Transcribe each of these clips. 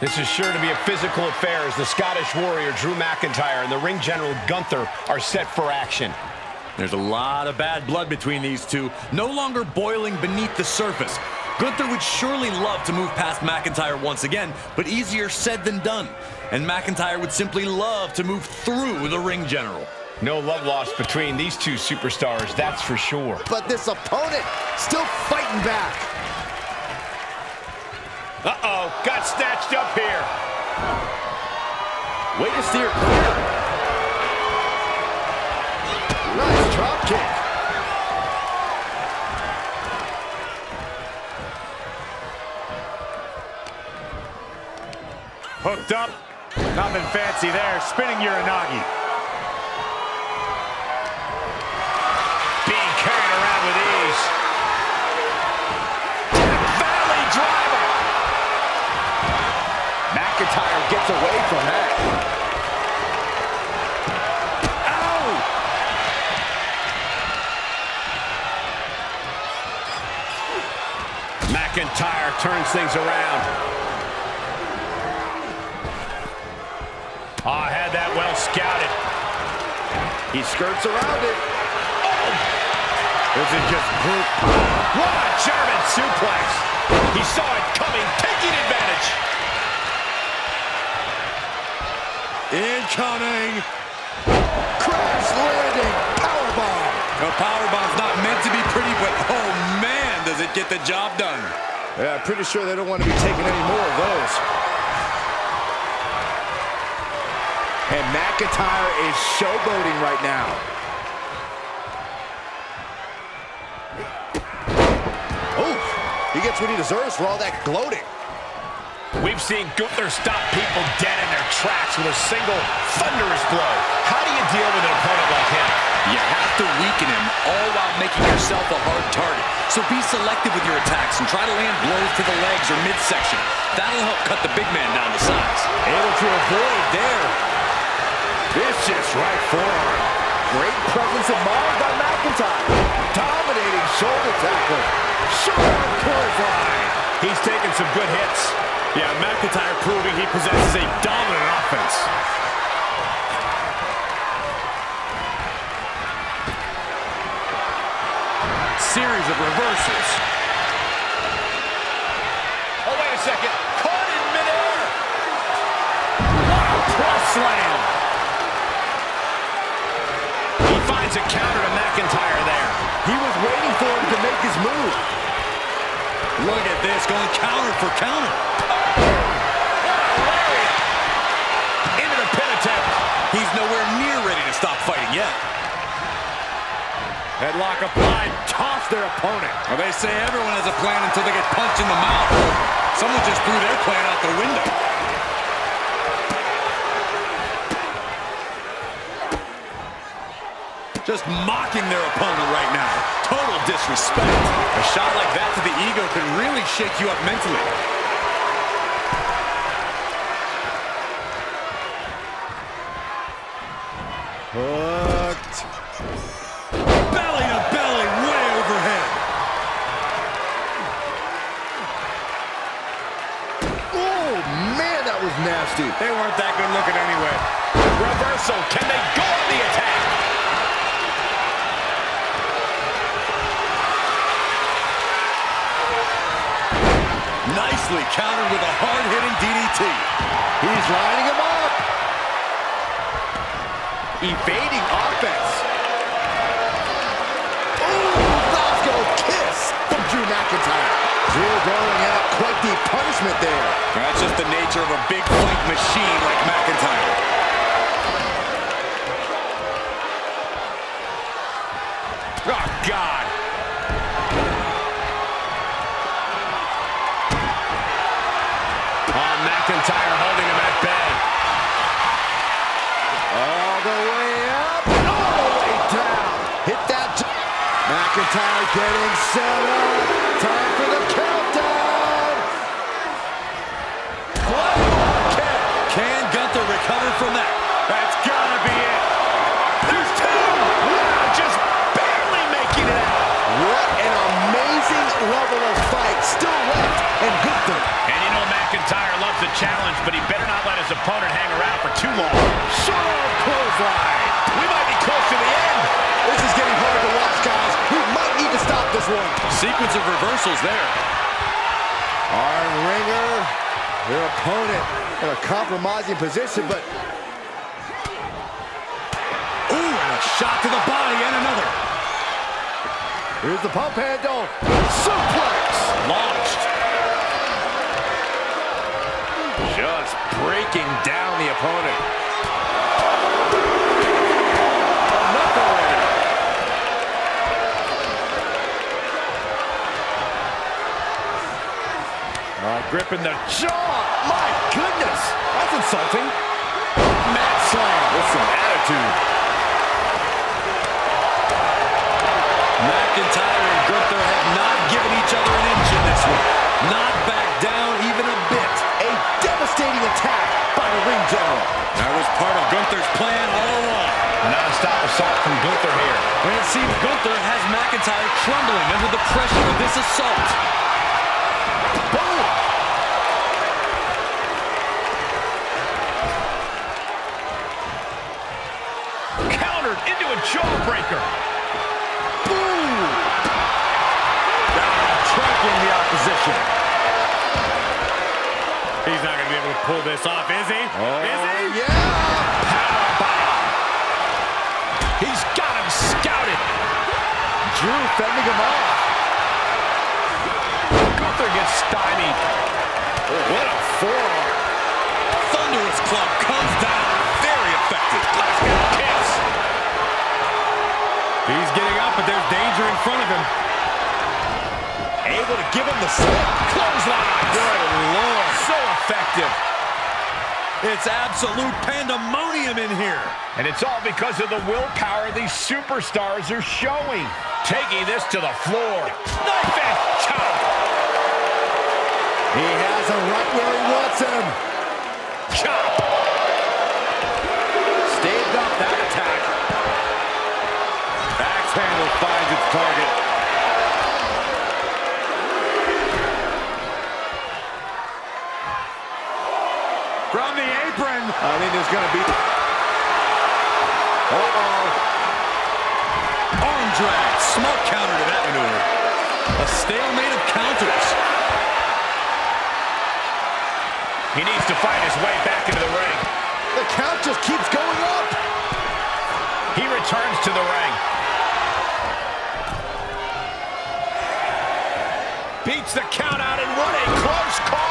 This is sure to be a physical affair as the Scottish Warrior Drew McIntyre and the ring general Gunther are set for action. There's a lot of bad blood between these two, no longer boiling beneath the surface. Gunther would surely love to move past McIntyre once again, but easier said than done. And McIntyre would simply love to move through the ring general. No love lost between these two superstars, that's for sure. But this opponent still fighting back. Uh-oh, got snatched up here. Way to steer clear. Nice drop kick. Hooked up. Nothing fancy there. Spinning Uranage. Gets away from that. McIntyre turns things around. Ah, had that well scouted. He skirts around it. This is just brute. What a German suplex. He saw it coming, taking advantage. Incoming! Crash landing. Powerbomb. A powerbomb's not meant to be pretty, but oh man, does it get the job done. Yeah, pretty sure they don't want to be taking any more of those. And McIntyre is showboating right now. Oh, he gets what he deserves for all that gloating. We've seen Gunther stop people dead in their tracks with a single thunderous blow. How do you deal with an opponent like him? You have to weaken him, all while making yourself a hard target. So be selective with your attacks and try to land blows to the legs or midsection. That'll help cut the big man down to size. Able to avoid there. Vicious right forearm. Great presence of mind by McIntyre. Dominating shoulder tackle. Shoulder clothesline. He's taking some good hits. Yeah, McIntyre proving he possesses a dominant offense. Series of reversals. Oh, wait a second. Caught in midair. What a press slam. He finds a counter to McIntyre there. He was waiting for him to make his move. Look at this, going counter for counter. Into the pin attempt. He's nowhere near ready to stop fighting yet. Headlock applied. Toss their opponent. Well, they say everyone has a plan until they get punched in the mouth. Someone just threw their plan out the window. Just mocking their opponent right now. Total disrespect. A shot like that to the ego can really shake you up mentally. Hooked. Belly to belly, way overhead. Oh, man, that was nasty. They weren't that good looking anyway. Reversal. Can they go on the attack? Nicely countered with a hard-hitting DDT. He's lining him up. Evading offense. Ooh, Glasgow kiss from Drew McIntyre. Drew going out quite the punishment there. That's just the nature of a big fight machine like McIntyre. McIntyre holding him at bay. All the way up, all the way down. Hit that. McIntyre getting set up. Time for the countdown. Kick. Can Gunther recover from that? That's gotta be it. There's two. Wow, just barely making it out. What an amazing level of fight still left in Gunther. And you his opponent hang around for too long. Short arm clothesline. We might be close to the end. This is getting hard to watch, guys. We might need to stop this one. Sequence of reversals there. Our ringer, their opponent in a compromising position, but Ooh, and a shot to the body and another. here's the pump handle. Suplex. Launched. Just breaking down the opponent. Uh, gripping the jaw. My goodness. That's insulting. Mat slam. With some attitude. McIntyre and Gunther have not given each other an inch in this one. Not back down That was part of Gunther's plan all along. Non-stop assault from Gunther here. And it seems Gunther has McIntyre trembling under the pressure of this assault. Boom. Countered into a jawbreaker. Pull this off, is he? Oh, Is he? yeah. He's got him scouted. Drew fending him off. Gunther gets stymied. Oh, what a forearm. Thunderous club comes down. Very effective. Kicks. He's getting up, but there's danger in front of him. Able to give him the slip. Clothesline. Good lord. So effective. It's absolute pandemonium in here. And it's all because of the willpower these superstars are showing. Taking this to the floor. Knife and chop. He has him right where he wants him. Chop. Staved up that attack. Axe handle finds its target. From the apron. I think there's going to be... Uh-oh. Arm drag. Smart counter to that maneuver. A stalemate of counters. He needs to find his way back into the ring. The count just keeps going up. He returns to the ring. Beats the count out, and what a close call.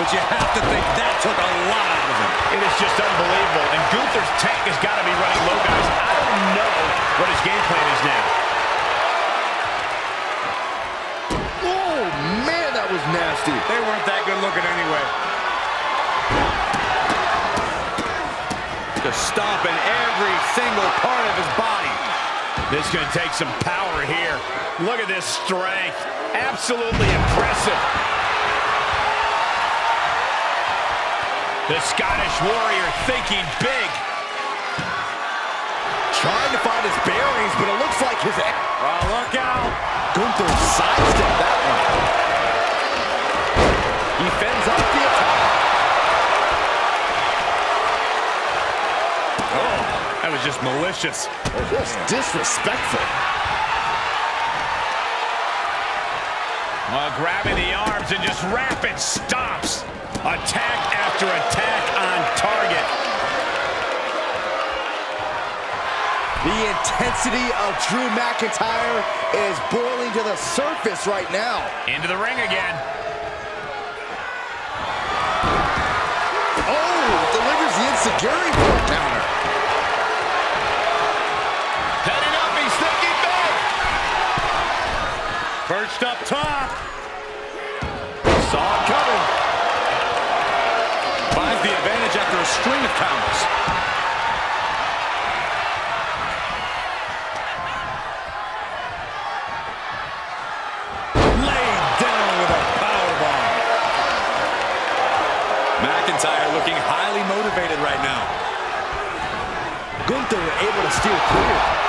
But you have to think that took a lot out of him. It is just unbelievable. And Gunther's tank has got to be running low, guys. I don't know what his game plan is now. Oh, man, that was nasty. They weren't that good looking anyway. Just stomping every single part of his body. This is going to take some power here. Look at this strength. Absolutely impressive. The Scottish Warrior thinking big. Trying to find his bearings, but it looks like his... Oh, look out. Gunther sidestepped that one. He fends off the attack. Oh, That was just malicious. Just disrespectful. Uh, grabbing the arms and just rapid stomps. Attack after attack on target. The intensity of Drew McIntyre is boiling to the surface right now. Into the ring again. Oh, delivers the Insecurity crashed up top. Saw it coming. Finds the advantage after a string of counters. Laid down with a powerbomb. McIntyre looking highly motivated right now. Gunther able to steal. clear.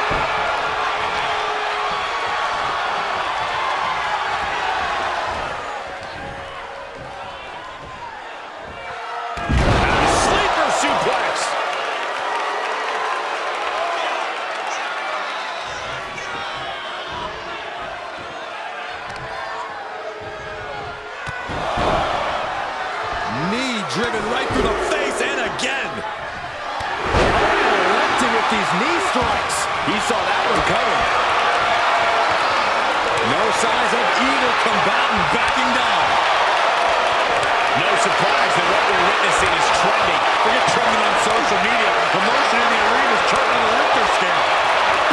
Social media. Emotion in the arena is on the Richter scale.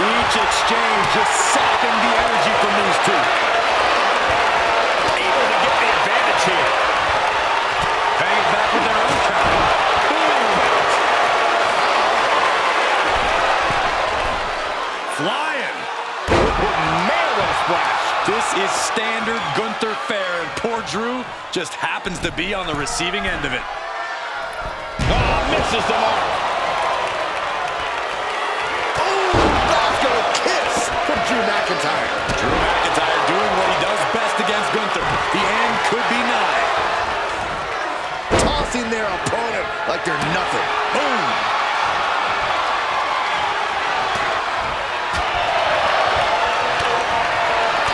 Each exchange just softened the energy from these two. Able to get the advantage here. Bang back with their own counter. Flying. Man, what a splash. This is standard Gunther fare, and poor Drew just happens to be on the receiving end of it. Misses the mark. Glasgow kiss from Drew McIntyre. Drew McIntyre doing what he does best against Gunther. The end could be nigh. Tossing their opponent like they're nothing. Boom.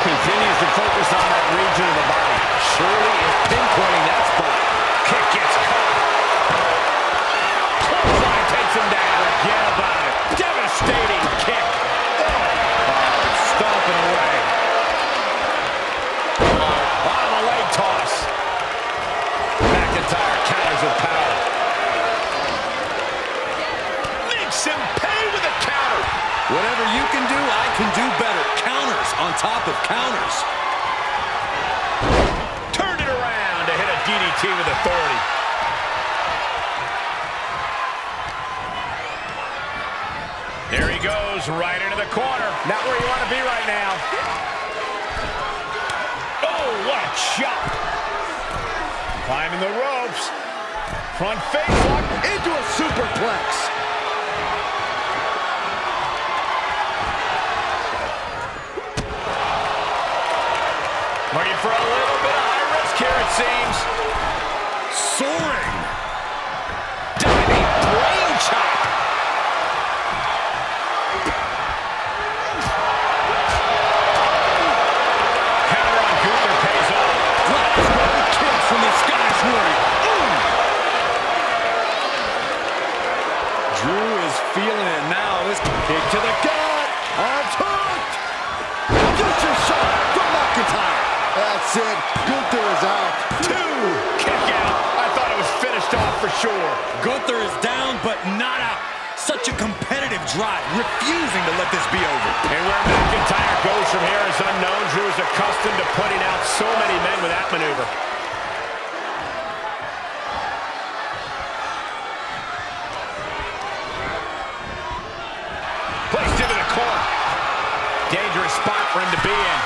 Continues to focus on that region of the body. Surely is pinpointing that counters. Turned it around to hit a DDT with authority. There he goes, right into the corner. Not where you want to be right now. Oh, what a shot. Climbing the ropes. Front face lock. Into a superplex. For a little bit of high risk here, it seems. Soaring. Drive, refusing to let this be over. And where McIntyre goes from here is unknown. Drew is accustomed to putting out so many men with that maneuver. Placed into the corner. Dangerous spot for him to be in.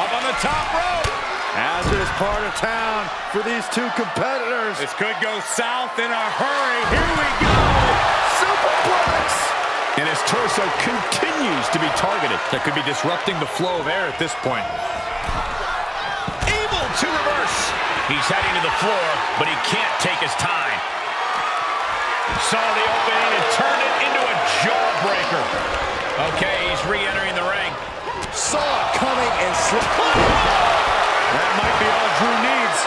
Up on the top rope. Hazardous part of town for these two competitors. This could go south in a hurry. Here we go. And his torso continues to be targeted. That could be disrupting the flow of air at this point. Able to reverse. He's heading to the floor, but he can't take his time. Saw the opening and turned it into a jawbreaker. Okay, he's re-entering the ring. Saw it coming and slipped. That might be all Drew needs.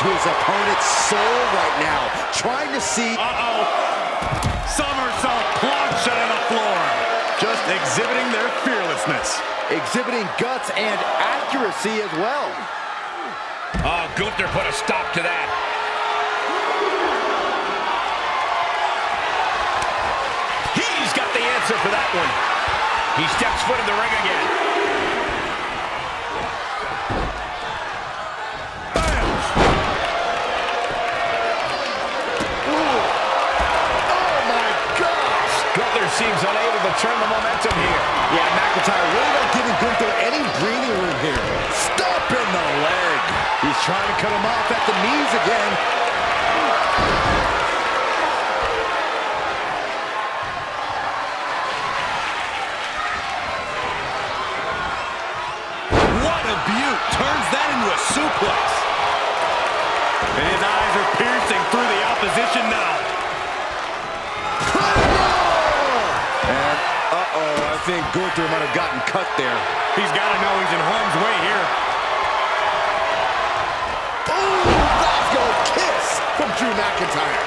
Into his opponent's soul right now, trying to see. Uh-oh. Somersault plunge on the floor. Just exhibiting their fearlessness. exhibiting guts and accuracy as well. Oh, Gunther put a stop to that. He's got the answer for that one. He steps foot in the ring again. Seems unable to turn the momentum here. Yeah, McIntyre really not giving Gunther any breathing room here. Stop in the leg. He's trying to cut him off at the knees again. Gunther might have gotten cut there. He's got to know he's in harm's way here. Ooh, Glasgow kiss from Drew McIntyre.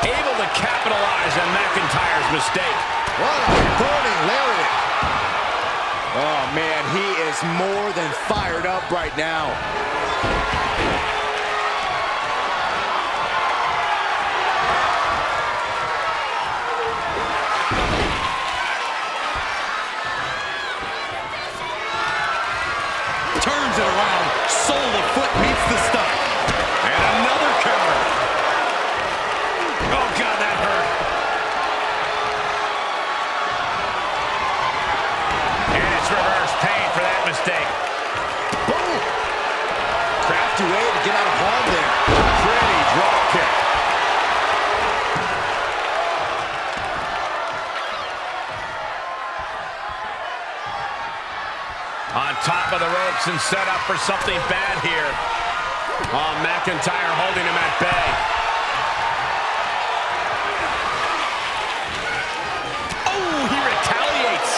Able to capitalize on McIntyre's mistake. What a burning lariat. Oh, man, he is more than fired up right now. Something bad here. Oh, McIntyre holding him at bay. Oh, he retaliates.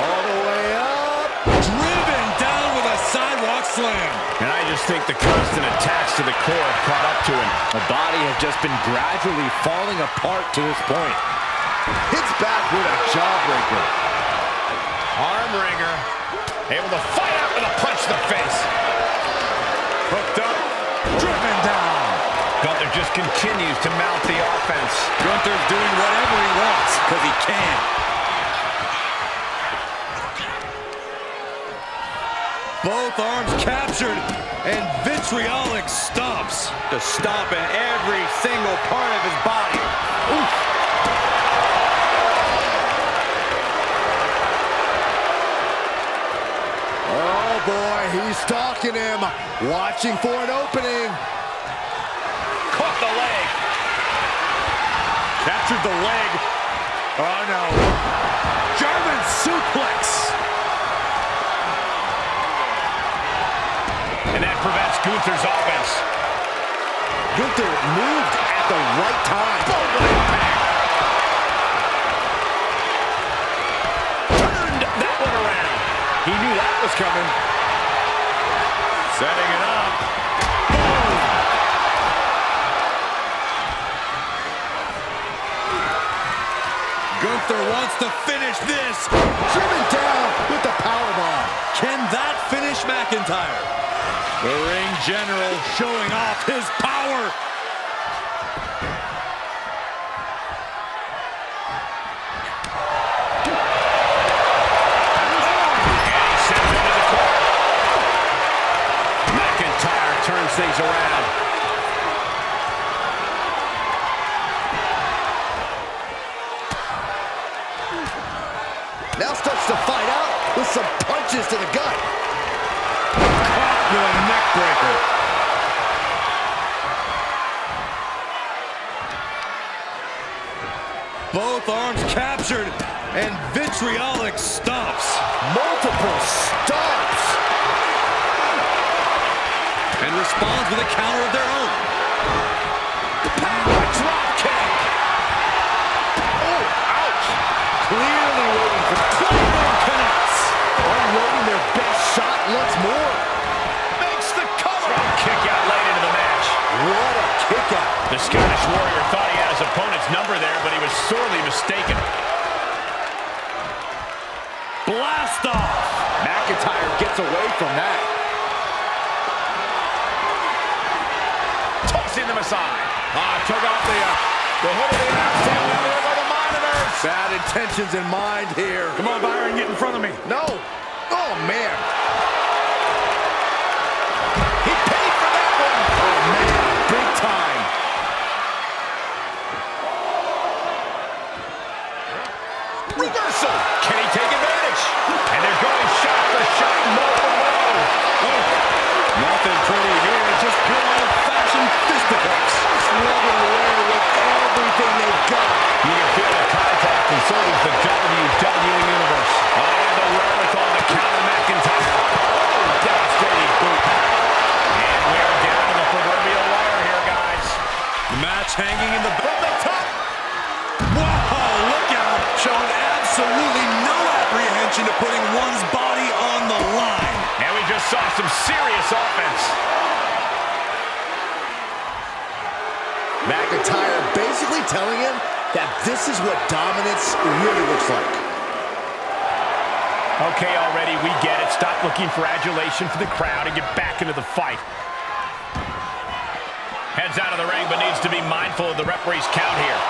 All the way up. Driven down with a sidewalk slam. And I just think the constant attacks to the core have caught up to him. The body has just been gradually falling apart to this point. Hits back with a jawbreaker. Arm wringer. Able to fight out with a punch to the face. Hooked up. Driven down. Gunther just continues to mount the offense. Gunther's doing whatever he wants because he can. Both arms captured and vitriolic stomps. To stomp in every single part of his body. Oh, boy, he's stalking him. Watching for an opening. Caught the leg. Captured the leg. Oh, no. German suplex. And that prevents Gunther's offense. Gunther moved at the right time. Boom, what impact. Turned that one around. He knew that was coming. Setting it up. Gunther wants to finish this. Driven down with the powerbomb. Can that finish McIntyre? The ring general showing off his power. Things around. Now starts to fight out with some punches to the gut. Caught with a neck breaker. Both arms captured and vitriolic stomps. Multiple stomps. And responds with a counter of their own. Power drop kick. Oh, ouch. Clearly waiting for Claymore connects. Unloading their best shot once more. Makes the cover. Kick out late into the match. What a kick out. The Scottish Warrior thought he had his opponent's number there, but he was sorely mistaken. Blast off. McIntyre gets away from that. Tossing them aside. Ah, took off the, uh, the hood of the announce table. There go the monitors. Bad intentions in mind here. Come on, Byron, get in front of me. No. Oh, man. Everything they've got. You can feel the contact concerning the WWE Universe. Oh, and the wherewithal to counter McIntyre. Oh, devastating boot. And we are down to the proverbial wire here, guys. The match hanging in the... From the top! Whoa, look out! Showing absolutely no apprehension to putting one's body on the line. And we just saw some serious offense. McIntyre basically telling him that this is what dominance really looks like. Okay, already, we get it. Stop looking for adulation for the crowd and get back into the fight. Heads out of the ring, but needs to be mindful of the referee's count here.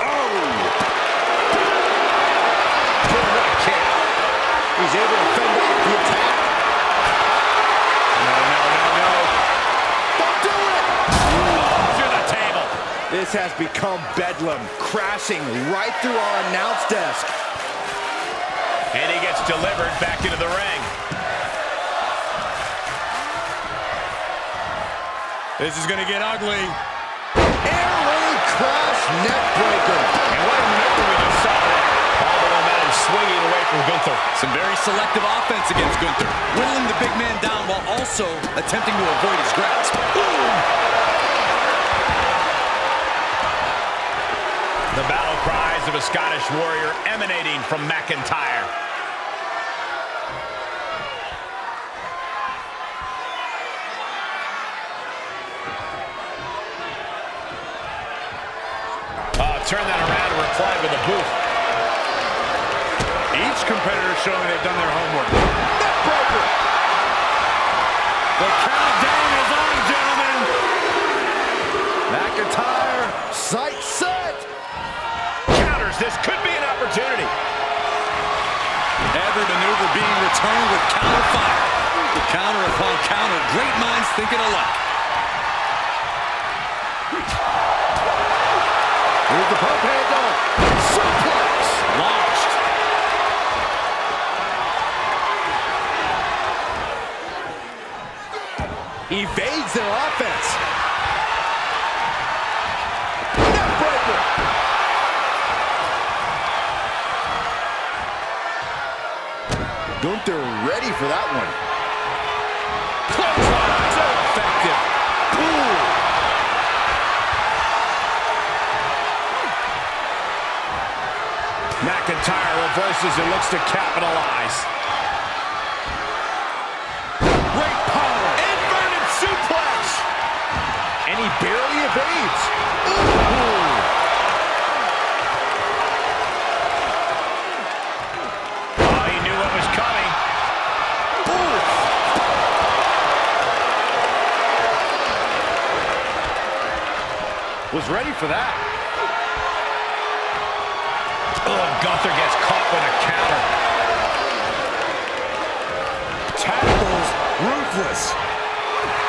Oh! Good what kick. He's able to This has become bedlam, crashing right through our announce desk. And he gets delivered back into the ring. This is going to get ugly. Airway crash neck breaker. And what a maneuver we just saw there. All the momentum swinging away from Gunther. Some very selective offense against Gunther, whittling the big man down while also attempting to avoid his grasp. The cries of a Scottish warrior emanating from McIntyre. Oh, turn that around and reply with a boot. Each competitor showing they've done their homework. Neck breaker. The countdown is on, gentlemen. McIntyre, sight set. Counters. This could be an opportunity. Every maneuver being returned with counter fire. The counter upon counter. Great minds thinking alike. Here's the pump handle. Suplex. Launched. Evades their offense. Neck breaker. Gunther ready for that one. Reverses and looks to capitalize. Great power. Inverted suplex. And he barely evades. Ooh. Oh, he knew what was coming. Was ready for that. Gunther gets caught with a counter. Tackles ruthless.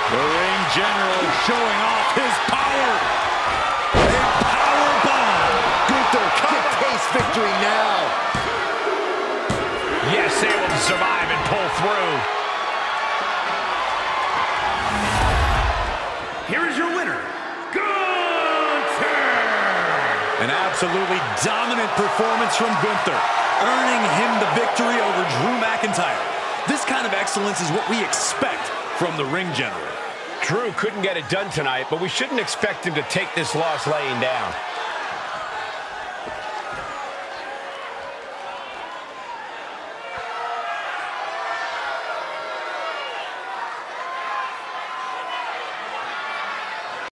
The ring general showing off his power. A power bomb. Gunther can taste victory now. Yes, able to survive and pull through. Absolutely dominant performance from Gunther, earning him the victory over Drew McIntyre. This kind of excellence is what we expect from the ring general. Drew couldn't get it done tonight, but we shouldn't expect him to take this loss laying down.